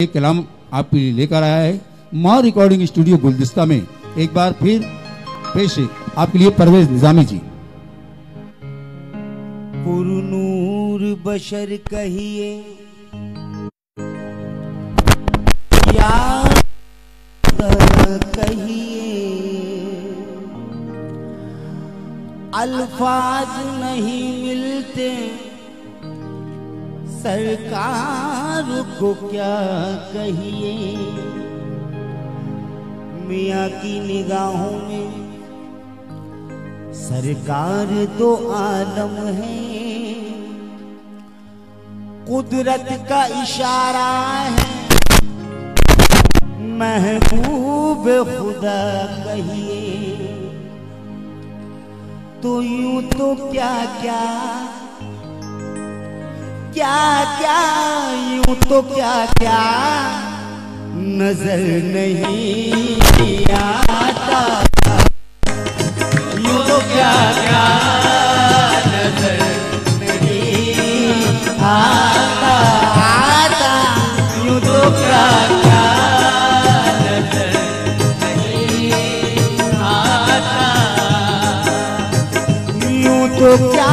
एक कलाम आपके लिए लेकर आया है। माँ रिकॉर्डिंग स्टूडियो गुलदस्ता में एक बार फिर पेश आपके लिए परवेज निजामी जी। पुरनूर बशर कहिए कहिए, अल्फाज नहीं मिलते। सरकार को क्या कहिए? मियाँ की निगाहों में सरकार तो आलम है। कुदरत का इशारा है, महबूब खुदा कहिए। तो यूँ तो क्या क्या क्या क्या, यूँ तो क्या क्या? नज़र नहीं आता। यूँ तो क्या क्या? नज़र नहीं आता। आता। यूँ तो क्या क्या? नज़र नहीं आता। यूँ तो क्या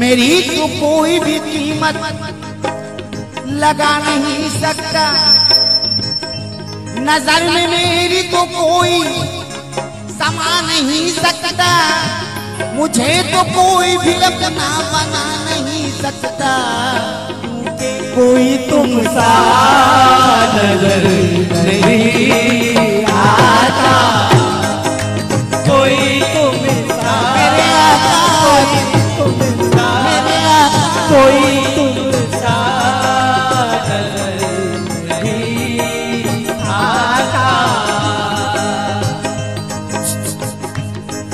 मेरी तो कोई भी कीमत लगा नहीं सकता। नज़र में मेरी तो कोई समा नहीं सकता। मुझे तो कोई भी अपना बना नहीं सकता। कोई तुम सा नज़र नहीं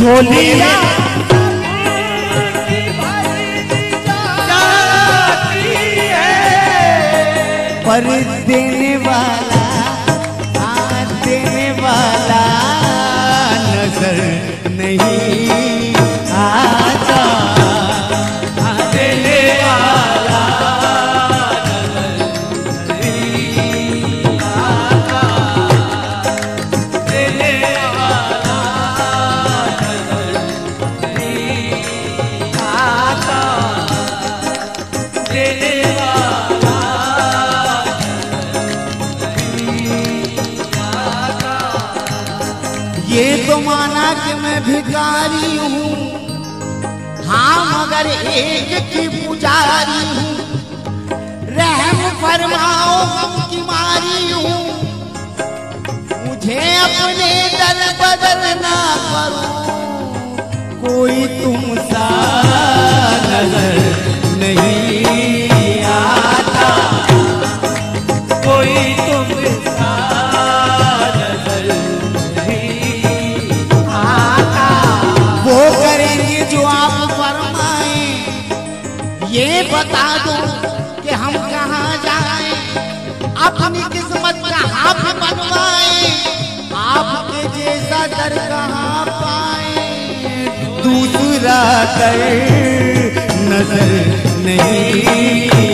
झोलिया पर दिन वाला ये तो माना कि मैं भिखारी हूँ। हाँ मगर एक की पुजारी हूँ। रहम फरमाओ गम की मारी हूँ। मुझे अपने दल बदलना करो। कोई तुम सा अपनी किस्मत का आप बनवाए। आपके जैसा दर कहाँ पाए। दूसरा कर नज़र नहीं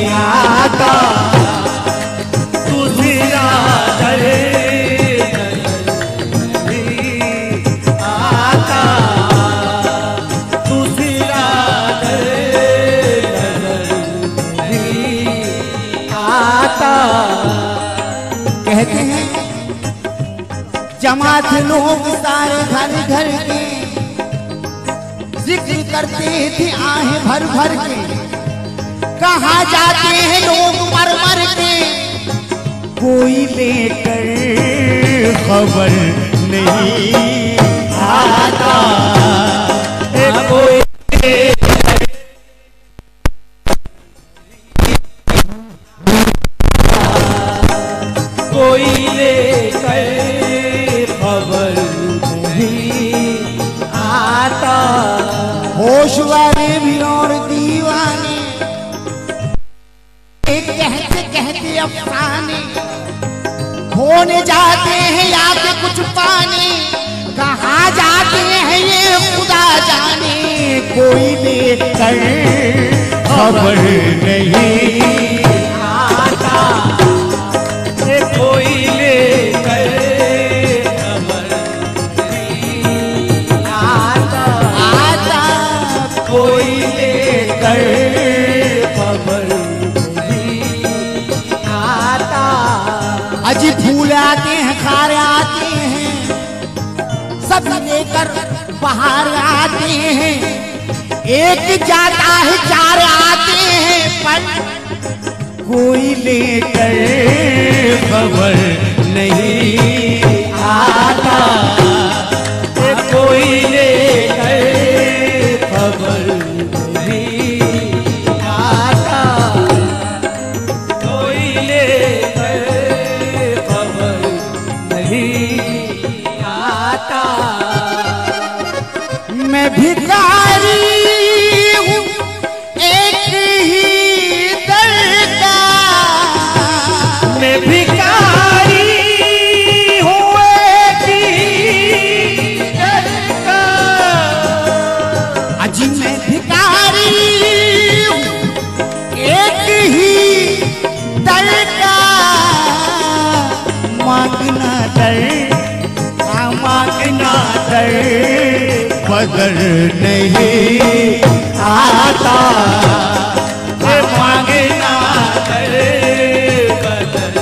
जमात लोग सारे घर घर के। ज़िक्र करते थे आहे भर भर के। कहा जाते हैं लोग मर मर के। कोई लेकर खबर नहीं आता। होश वाले भी और दीवाने। एक कहते कहते अफसाने। खोने जाते हैं या के कुछ पाने। कहा जाते हैं ये खुदा जाने। कोई लेकर खबर नहीं। फूल आते हैं, खारे आते हैं। सब लेकर बाहर आते हैं। एक जाता है, चार आते हैं। पर कोई लेकर खबर नहीं। मांगना बदल नहीं आता। बदल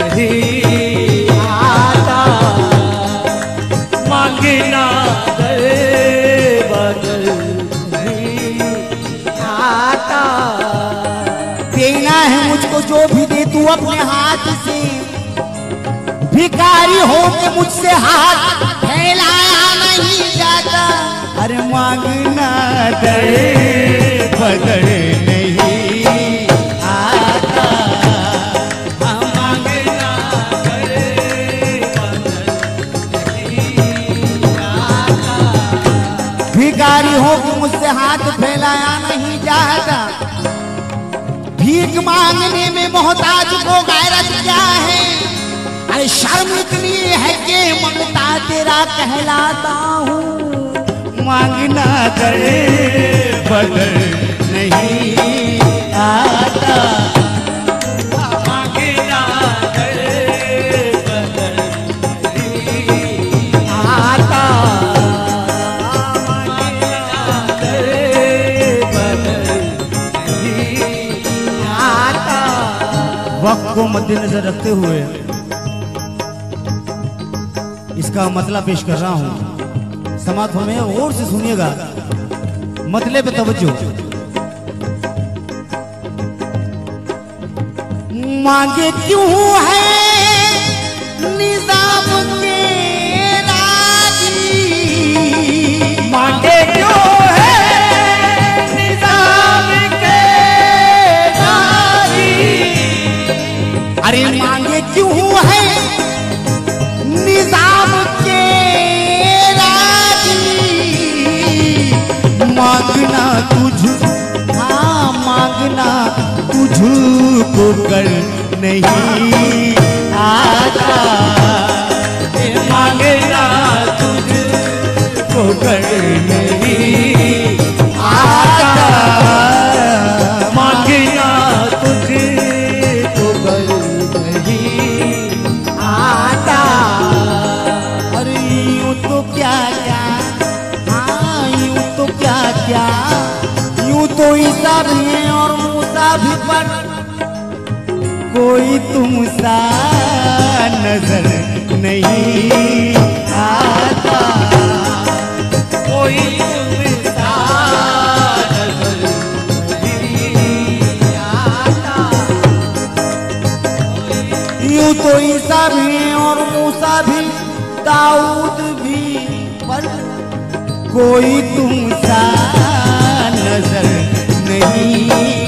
नहीं आता। बदल नहीं आता। है मुझको जो भी दे तू अपने हाथ से। भिखारी हो के मुझसे हाथ। फैलाया नहीं जाता। अरे मांगना दे बदल नहीं आता। हाँ, के मुझसे हाथ फैलाया नहीं जाता? भीख मांगने में मोहताज को गैरत क्या है? अरे शर्म इतनी है कि मंगता तेरा कहलाता हूँ। मांगना करे बदल नहीं आता। वक्त को मद्देनजर रखते हुए इसका मतलब पेश कर रहा हूँ। समाज हमें और से सुनिएगा। मतले पे तवज्जो। मांगे क्यों है निज़ाम के तुझको कर नहीं आता। मांगना तुझ घर नहीं आता। मांगना तुझे तो घर नहीं आता। तो क्या क्या? हाँ यूँ तो भी पर कोई तुमसा नज़र नहीं आता। कोई तुमसा नज़र यूँ तो ईसा भी और मूसा भी, दाऊद भी, पर कोई तुमसा नज़र नहीं